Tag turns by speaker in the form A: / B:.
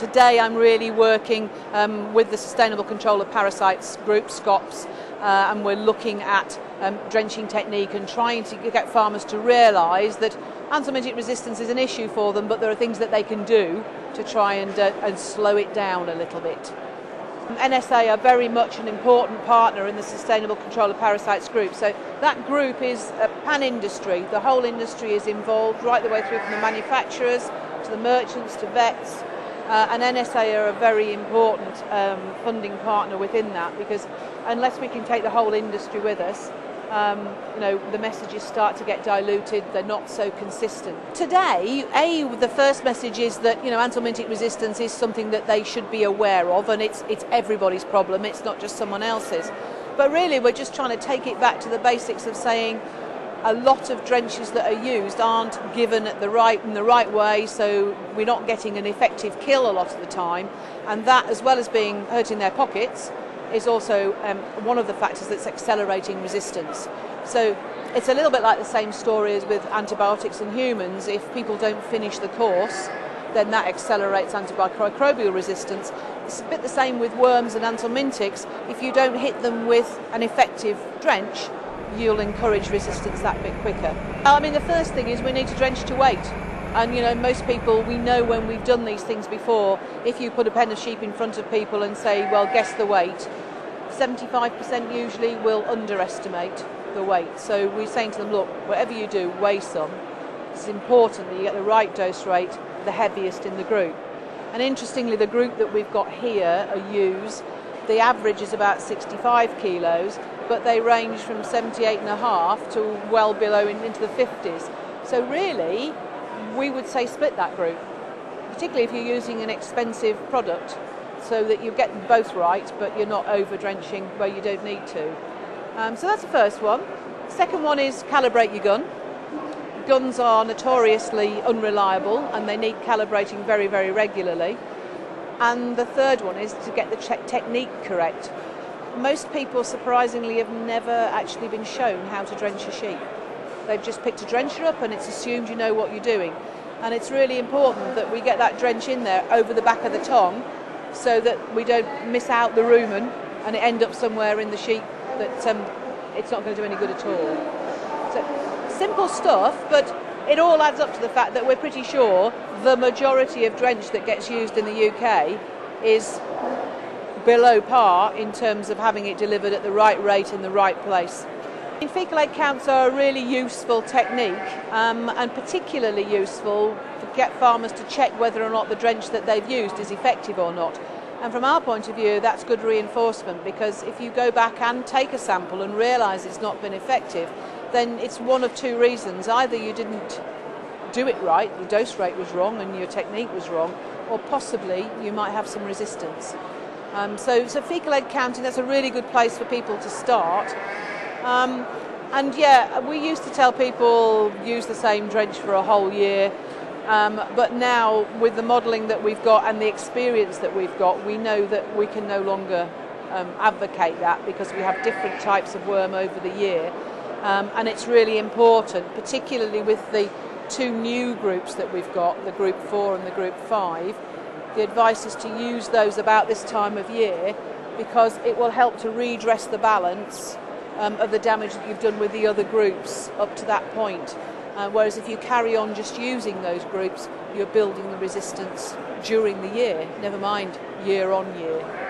A: Today I'm really working um, with the Sustainable Control of Parasites group, SCOPS, uh, and we're looking at um, drenching technique and trying to get farmers to realise that anthelmintic resistance is an issue for them, but there are things that they can do to try and, uh, and slow it down a little bit. NSA are very much an important partner in the Sustainable Control of Parasites group. So that group is a pan-industry. The whole industry is involved right the way through from the manufacturers to the merchants to vets. Uh, and NSA are a very important um, funding partner within that because unless we can take the whole industry with us, um, you know, the messages start to get diluted, they're not so consistent. Today, A, the first message is that, you know, anthelmintic resistance is something that they should be aware of and it's, it's everybody's problem, it's not just someone else's. But really, we're just trying to take it back to the basics of saying a lot of drenches that are used aren't given the right in the right way, so we're not getting an effective kill a lot of the time, and that, as well as being hurting their pockets, is also um, one of the factors that's accelerating resistance. So it's a little bit like the same story as with antibiotics in humans. If people don't finish the course, then that accelerates antimicrobial resistance. It's a bit the same with worms and anthelmintics. If you don't hit them with an effective drench, you'll encourage resistance that bit quicker. I mean, the first thing is we need to drench to weight. And you know, most people, we know when we've done these things before, if you put a pen of sheep in front of people and say, well, guess the weight, 75% usually will underestimate the weight. So we're saying to them, look, whatever you do, weigh some. It's important that you get the right dose rate, the heaviest in the group. And interestingly, the group that we've got here, a ewes, the average is about 65 kilos, but they range from 78 and a half to well below in, into the 50s. So really, we would say split that group, particularly if you're using an expensive product so that you get both right, but you're not over drenching where you don't need to. Um, so that's the first one. Second one is calibrate your gun. Guns are notoriously unreliable and they need calibrating very, very regularly. And the third one is to get the technique correct. Most people, surprisingly, have never actually been shown how to drench a sheep. They've just picked a drencher up and it's assumed you know what you're doing. And it's really important that we get that drench in there over the back of the tongue so that we don't miss out the rumen and it end up somewhere in the sheep that um, it's not going to do any good at all. So simple stuff, but it all adds up to the fact that we're pretty sure the majority of drench that gets used in the UK is below par in terms of having it delivered at the right rate in the right place. Fecal egg counts are a really useful technique um, and particularly useful to get farmers to check whether or not the drench that they've used is effective or not. And from our point of view, that's good reinforcement because if you go back and take a sample and realise it's not been effective, then it's one of two reasons. Either you didn't do it right, the dose rate was wrong and your technique was wrong, or possibly you might have some resistance. Um, so, so fecal egg counting, that's a really good place for people to start. Um, and yeah, we used to tell people use the same drench for a whole year. Um, but now, with the modelling that we've got and the experience that we've got, we know that we can no longer um, advocate that because we have different types of worm over the year. Um, and it's really important, particularly with the two new groups that we've got, the group four and the group five. The advice is to use those about this time of year because it will help to redress the balance um, of the damage that you've done with the other groups up to that point. Uh, whereas if you carry on just using those groups, you're building the resistance during the year, never mind year on year.